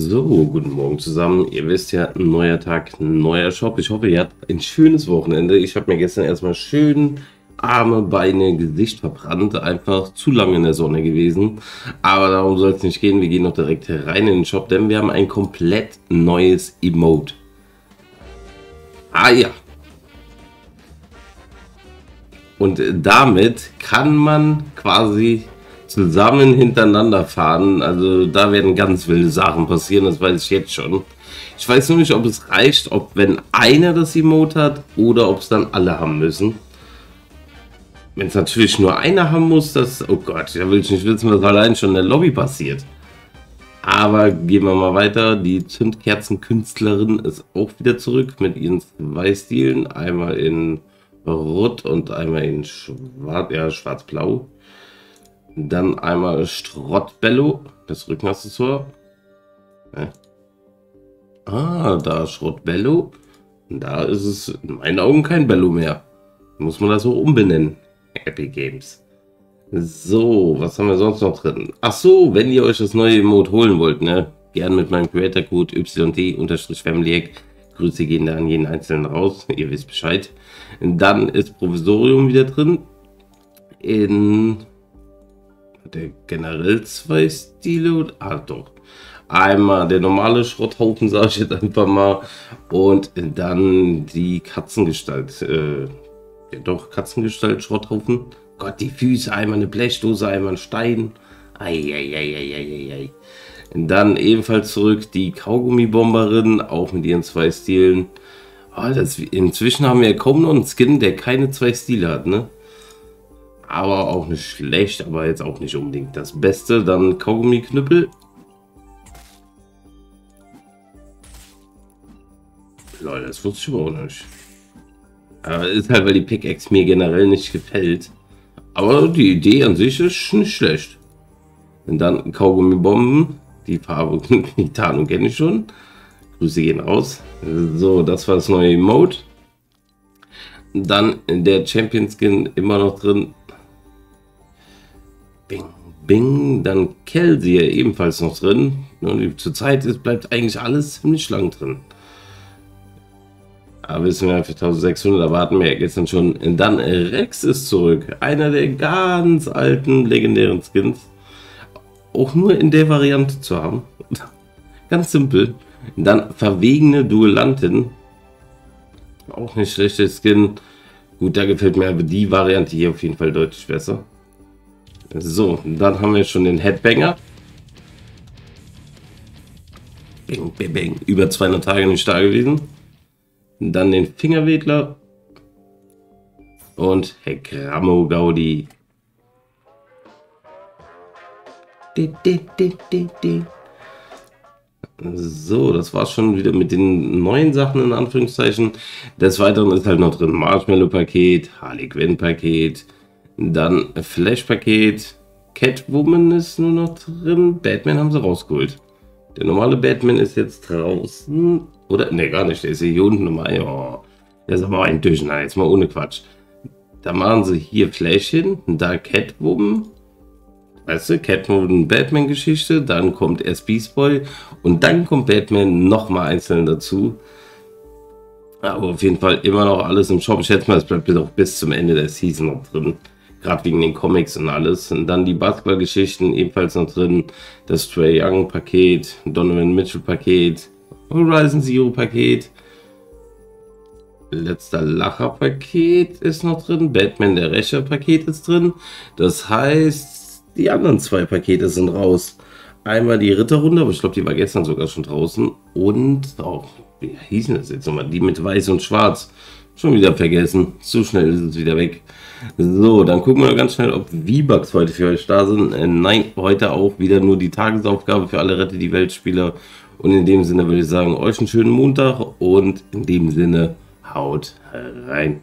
So, guten Morgen zusammen. Ihr wisst ja, neuer Tag, neuer Shop. Ich hoffe, ihr habt ein schönes Wochenende. Ich habe mir gestern erstmal schön Arme, Beine, Gesicht verbrannt. Einfach zu lange in der Sonne gewesen. Aber darum soll es nicht gehen. Wir gehen noch direkt rein in den Shop, denn wir haben ein komplett neues Emote. Ah ja. Und damit kann man quasi zusammen hintereinander fahren. Also da werden ganz wilde Sachen passieren, das weiß ich jetzt schon. Ich weiß nur nicht, ob es reicht, ob wenn einer das Emote hat oder ob es dann alle haben müssen. Wenn es natürlich nur einer haben muss, das... Oh Gott, da will ich nicht wissen, was allein schon in der Lobby passiert. Aber gehen wir mal weiter. Die Zündkerzenkünstlerin ist auch wieder zurück mit ihren zwei Stilen. Einmal in Rot und einmal in Schwarz, ja, Schwarz-Blau. Dann einmal Schrottbello, das Rückenaccessoire. Ja. Ah, da Schrottbello. Da ist es in meinen Augen kein Bello mehr. Muss man das so umbenennen. Epic Games. So, was haben wir sonst noch drin? Ach so, wenn ihr euch das neue Emote holen wollt, ne? Gern mit meinem Creator Code YT-Family Grüße gehen da an jeden Einzelnen raus. Ihr wisst Bescheid. Dann ist Provisorium wieder drin. In der generell zwei Stile? Ah, doch. Einmal der normale Schrotthaufen, sage ich jetzt einfach mal. Und dann die Katzengestalt. Äh, ja, doch, Katzengestalt, Schrotthaufen. Gott, die Füße, einmal eine Blechdose, einmal ein Stein. Eieieiei. Dann ebenfalls zurück die Kaugummibomberin, auch mit ihren zwei Stilen. Oh, das, inzwischen haben wir kaum noch einen Skin, der keine zwei Stile hat, ne? Aber auch nicht schlecht, aber jetzt auch nicht unbedingt das Beste. Dann Kaugummi-Knüppel. Leute, das wusste ich aber auch nicht. Aber ist halt, weil die Pickaxe mir generell nicht gefällt. Aber die Idee an sich ist nicht schlecht. Und dann Kaugummi-Bomben. Die Farbe, die Tarnung kenne ich schon. Grüße gehen raus. So, das war das neue Mode. Dann der Champion Skin immer noch drin. Bing, dann Kelsey ebenfalls noch drin. Und zurzeit ist, bleibt eigentlich alles ziemlich lang drin. Aber wissen wir, für 1600 erwarten wir gestern schon. Dann Rex ist zurück. Einer der ganz alten, legendären Skins. Auch nur in der Variante zu haben. ganz simpel. Dann verwegene Duellantin. Auch nicht schlechtes Skin. Gut, da gefällt mir aber die Variante hier auf jeden Fall deutlich besser. So, dann haben wir schon den Headbanger. Bing, bing, bing. Über 200 Tage nicht da gewesen. Dann den Fingerwedler. Und Heckramo Gaudi. So, das war schon wieder mit den neuen Sachen in Anführungszeichen. Des Weiteren ist halt noch drin Marshmallow-Paket, Harley Quinn-Paket, dann Flash-Paket. Catwoman ist nur noch drin. Batman haben sie rausgeholt. Der normale Batman ist jetzt draußen. Oder? Ne, gar nicht. Der ist hier unten nochmal. Ja, der ist aber ein Durcheinander. Jetzt mal ohne Quatsch. Da machen sie hier Flash hin. Da Catwoman. Weißt du, Catwoman Batman-Geschichte. Dann kommt erst Beast Boy. Und dann kommt Batman nochmal einzeln dazu. Aber auf jeden Fall immer noch alles im Shop. Ich schätze mal, es bleibt auch bis zum Ende der Season noch drin gerade wegen den Comics und alles. Und dann die Basketball-Geschichten ebenfalls noch drin, das Trey Young-Paket, Donovan Mitchell-Paket, Horizon Zero-Paket, letzter Lacher-Paket ist noch drin, Batman der Rächer-Paket ist drin. Das heißt, die anderen zwei Pakete sind raus. Einmal die Ritterrunde, aber ich glaube, die war gestern sogar schon draußen. Und, oh, wie hießen das jetzt nochmal? Die mit Weiß und Schwarz. Schon wieder vergessen. Zu schnell ist es wieder weg. So, dann gucken wir ganz schnell, ob V-Bucks heute für euch da sind. Äh, nein, heute auch wieder nur die Tagesaufgabe für alle Rette die Weltspieler. Und in dem Sinne würde ich sagen, euch einen schönen Montag und in dem Sinne haut rein.